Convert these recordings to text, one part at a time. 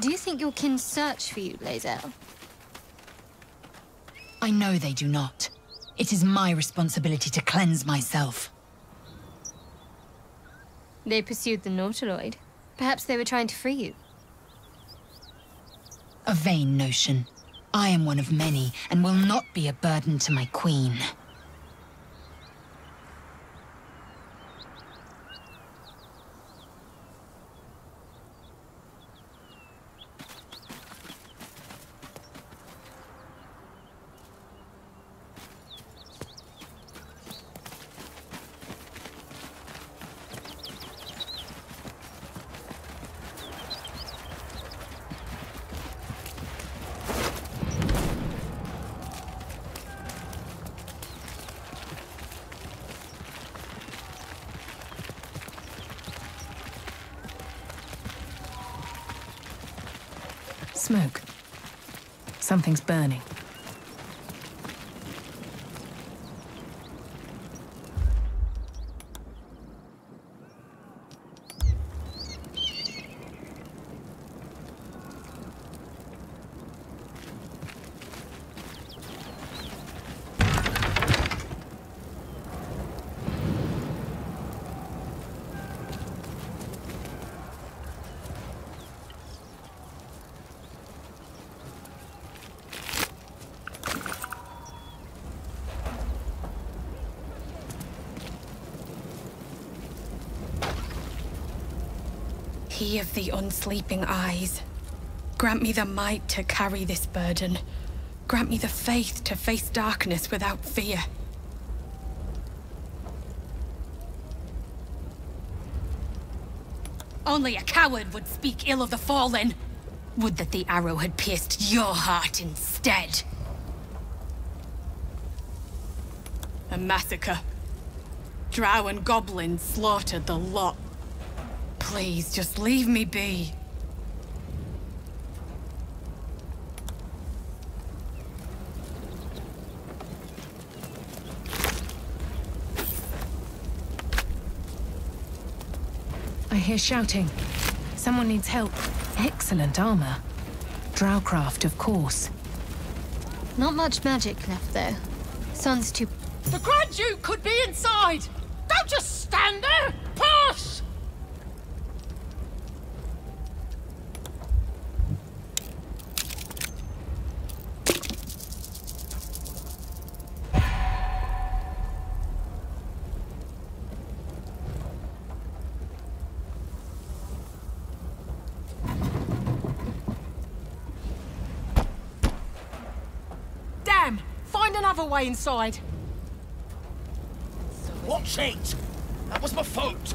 Do you think your kin search for you, Lae'zel? I know they do not. It is my responsibility to cleanse myself. They pursued the Nautiloid. Perhaps they were trying to free you. A vain notion. I am one of many, and will not be a burden to my queen. Something's burning. Of the unsleeping eyes. Grant me the might to carry this burden. Grant me the faith to face darkness without fear. Only a coward would speak ill of the fallen. Would that the arrow had pierced your heart instead. A massacre. Drow and goblins slaughtered the lot. Please, just leave me be. I hear shouting. Someone needs help. Excellent armor. Drowcraft, of course. Not much magic left, though. Sun's too... The Grand Duke could be inside! Don't just stand there! Pass! Way inside. Watch it! That was my fault!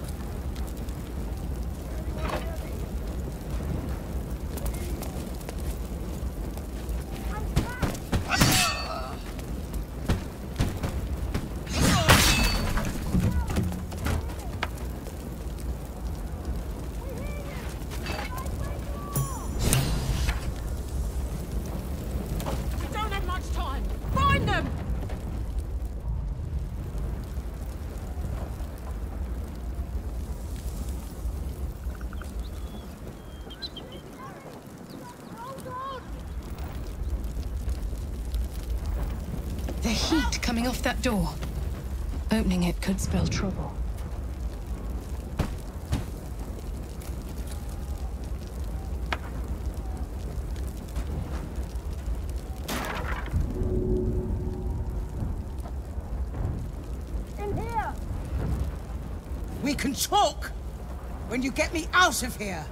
Coming off that door. Opening it could spell trouble. In here! We can talk when you get me out of here.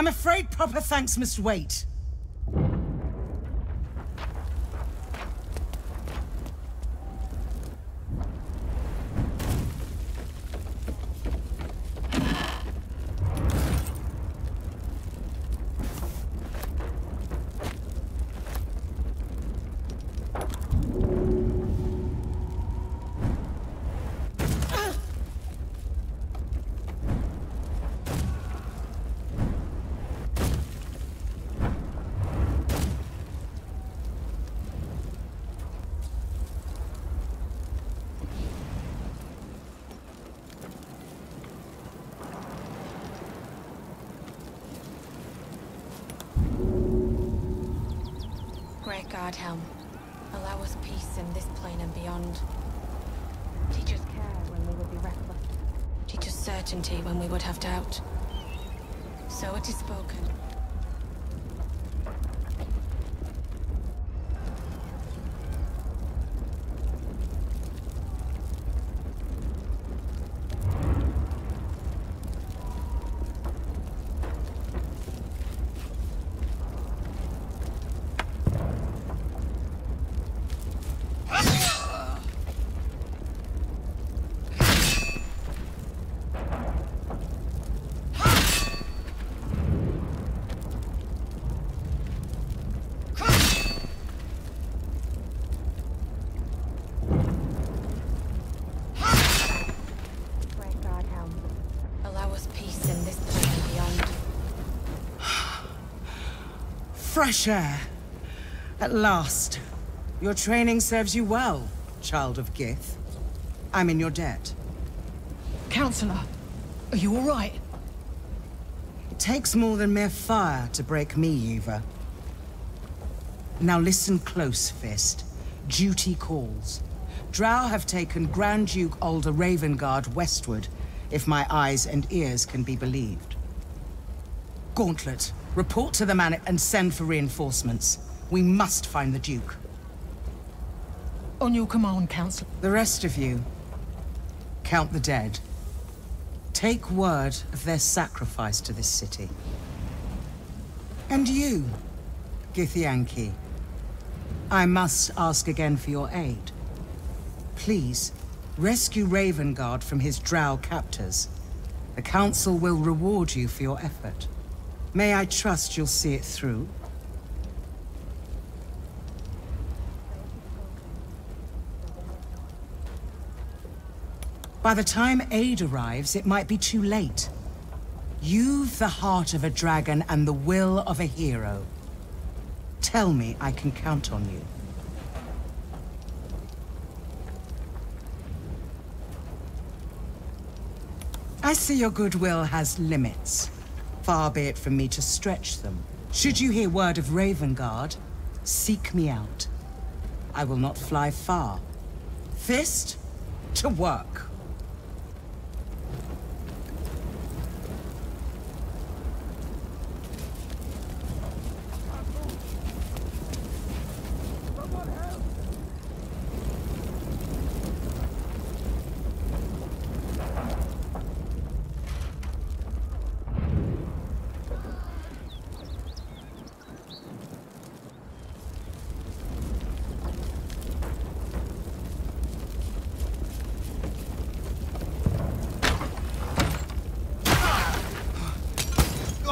I'm afraid proper thanks must wait. Guardhelm, allow us peace in this plane and beyond. Teach us care when we would be reckless. Teach us certainty when we would have doubt. So it is spoken. Fresh air. At last. Your training serves you well, child of Gith. I'm in your debt. Counselor, are you all right? It takes more than mere fire to break me, Aeva. Now listen close, Fist. Duty calls. Drow have taken Grand Duke Ulder Ravengard westward, if my eyes and ears can be believed. Gauntlet, report to the man and send for reinforcements. We must find the Duke. On your command, Counselor. The rest of you, count the dead. Take word of their sacrifice to this city. And you, Githyanki, I must ask again for your aid. Please, rescue Ravengard from his drow captors. The Council will reward you for your effort. May I trust you'll see it through? By the time aid arrives, it might be too late. You've the heart of a dragon and the will of a hero. Tell me I can count on you. I see your goodwill has limits. Far be it from me to stretch them. Should you hear word of Ravengard, seek me out. I will not fly far. Fist, to work.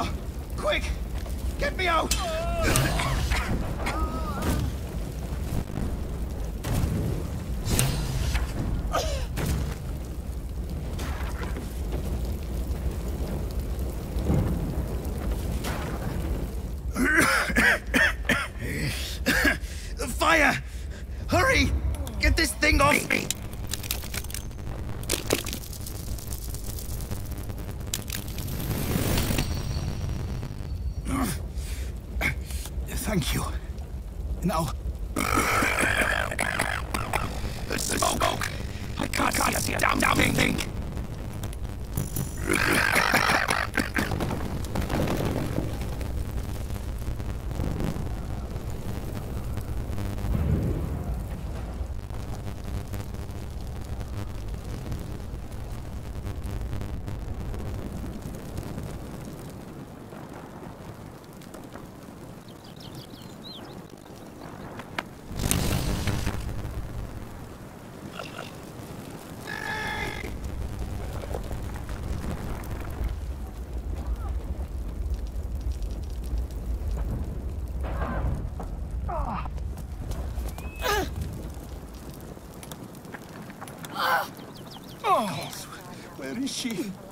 Oh, quick! Get me out! Fire! Hurry! Get this thing off me! Thank you. Now. Smoke! I can't, can't see a damn, damn thing! thing. Oh, where is she?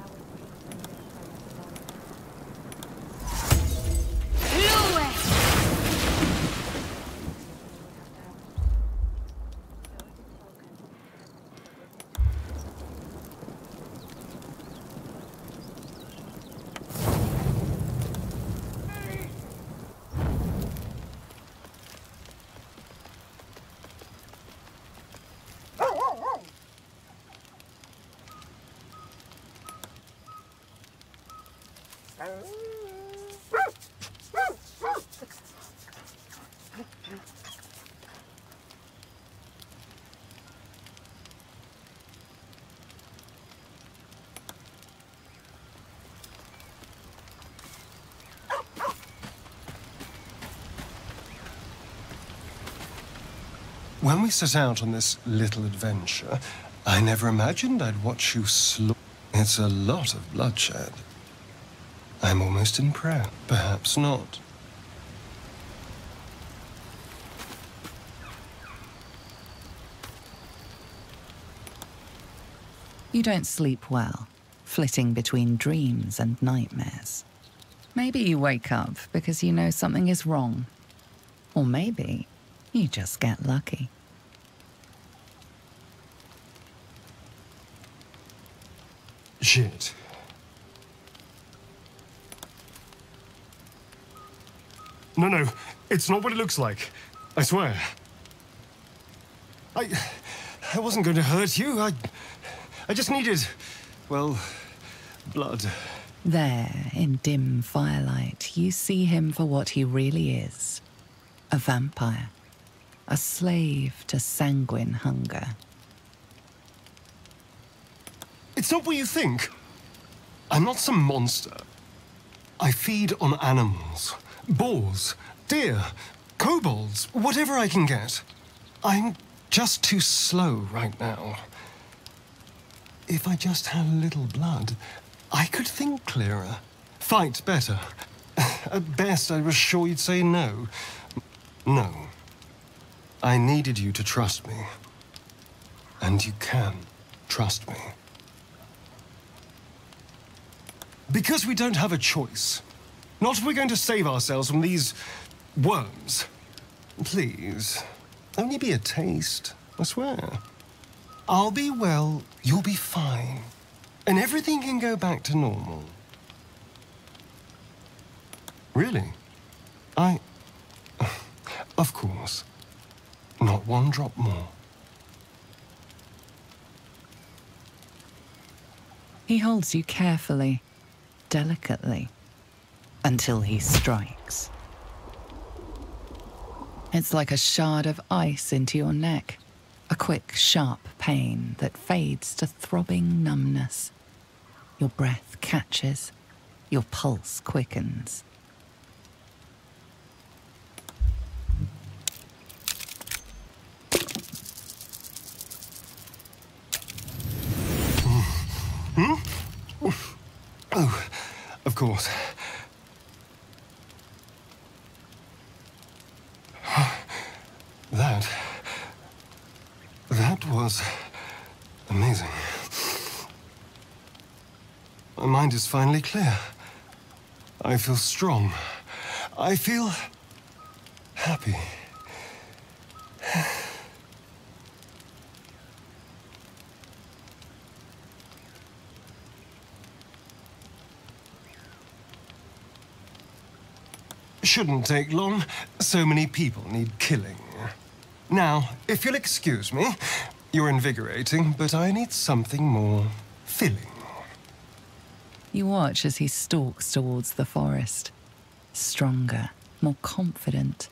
When we set out on this little adventure, I never imagined I'd watch you sl- It's a lot of bloodshed. I'm almost in prayer. Perhaps not. You don't sleep well, flitting between dreams and nightmares. Maybe you wake up because you know something is wrong. Or maybe you just get lucky. Shit. No, no, it's not what it looks like. I swear. I. I wasn't going to hurt you. I. I just needed. Well. blood. There, in dim firelight, you see him for what he really is a vampire, a slave to sanguine hunger. It's not what you think. I'm not some monster. I feed on animals boars, deer, kobolds, whatever I can get. I'm just too slow right now. If I just had a little blood, I could think clearer, fight better. At best, I was sure you'd say no. No. I needed you to trust me. And you can trust me. Because we don't have a choice. Not if we're going to save ourselves from these worms. Please, only be a taste, I swear. I'll be well, you'll be fine. And everything can go back to normal. Really? I... Of course. Not one drop more. He holds you carefully, delicately, until he strikes. It's like a shard of ice into your neck, a quick, sharp pain that fades to throbbing numbness. Your breath catches, your pulse quickens. Hmm? Oh, of course. That. That was amazing. My mind is finally clear. I feel strong. I feel happy. Shouldn't take long. So many people need killing. Now, if you'll excuse me, you're invigorating, but I need something more filling. You watch as he stalks towards the forest, stronger, more confident,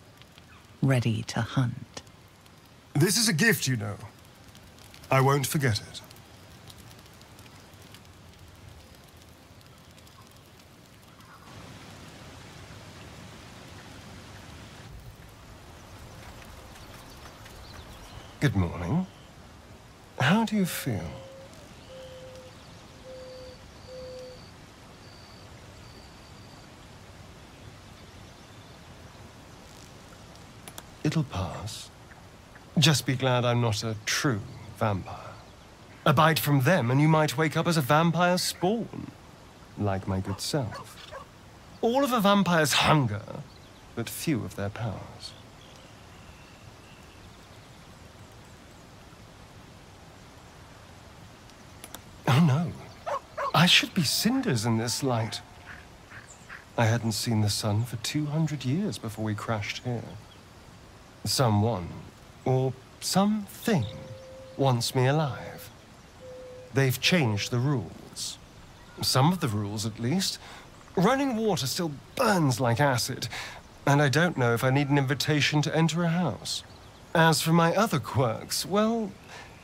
ready to hunt. This is a gift, you know. I won't forget it. Good morning. How do you feel? It'll pass. Just be glad I'm not a true vampire. A bite from them and you might wake up as a vampire spawn, like my good self. All of a vampire's hunger, but few of their powers. Oh no. I should be cinders in this light. I hadn't seen the sun for 200 years before we crashed here. Someone, or something, wants me alive. They've changed the rules. Some of the rules, at least. Running water still burns like acid, and I don't know if I need an invitation to enter a house. As for my other quirks, well,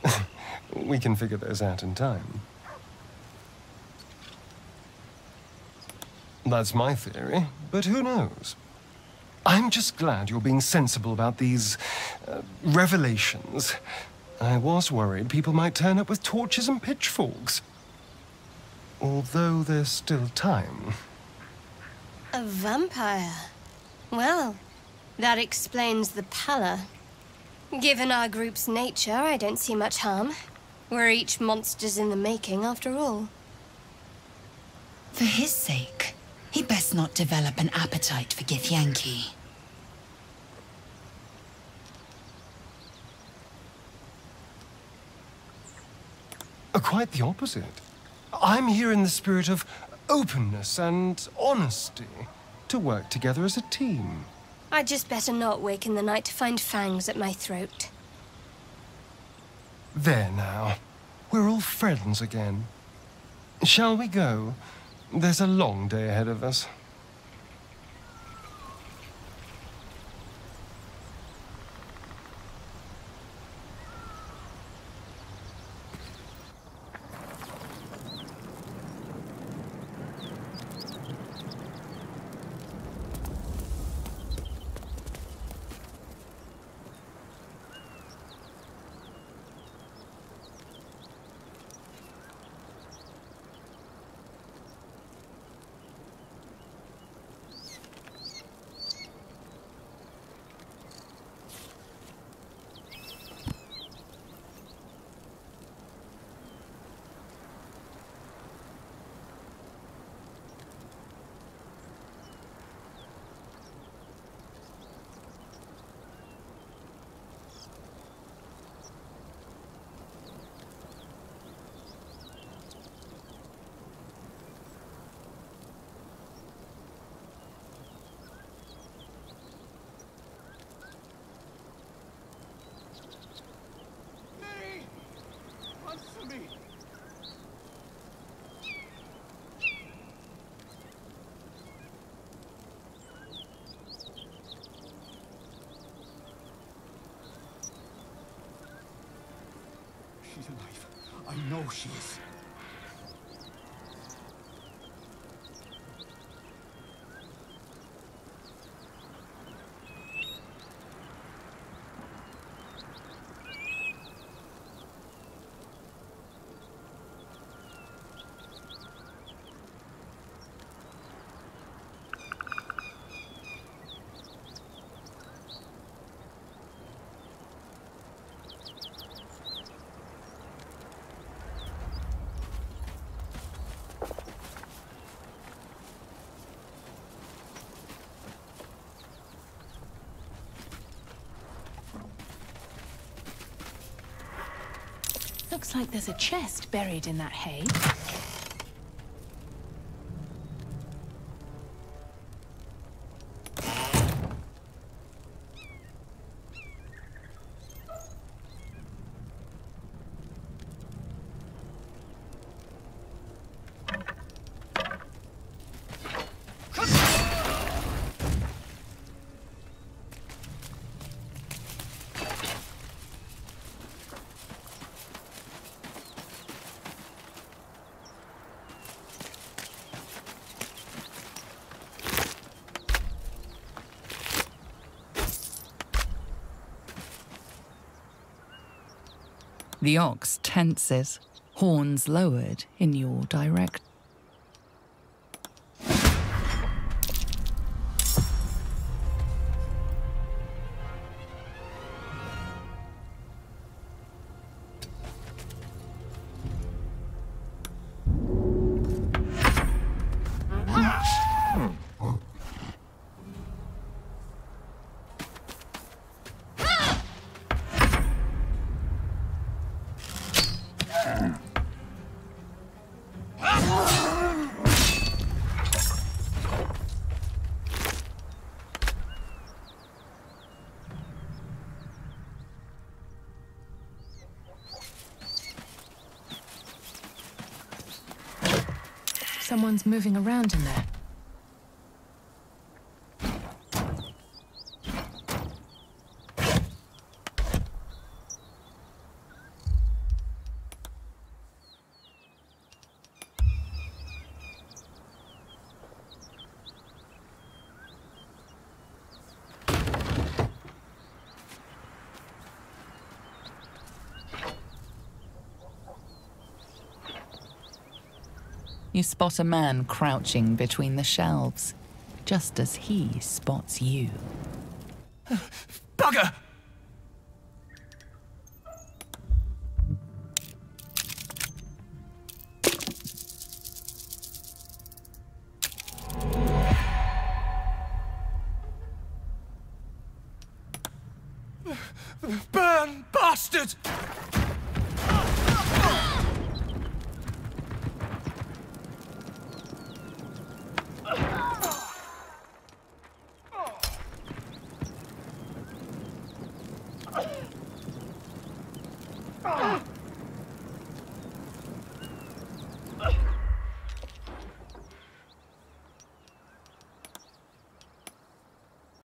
we can figure those out in time. That's my theory, but who knows? I'm just glad you're being sensible about these uh, revelations. I was worried people might turn up with torches and pitchforks. Although there's still time. A vampire? Well, that explains the pallor. Given our group's nature, I don't see much harm. We're each monsters in the making, after all. For his sake, he best not develop an appetite for Githyanki. Uh, quite the opposite. I'm here in the spirit of openness and honesty to work together as a team. I'd just better not wake in the night to find fangs at my throat. There now. We're all friends again. Shall we go? There's a long day ahead of us. She's alive. I know she is. Looks like there's a chest buried in that hay. The ox tenses, horns lowered in your direction. Someone's moving around in there. You spot a man crouching between the shelves, just as he spots you. Bugger! Burn, bastard!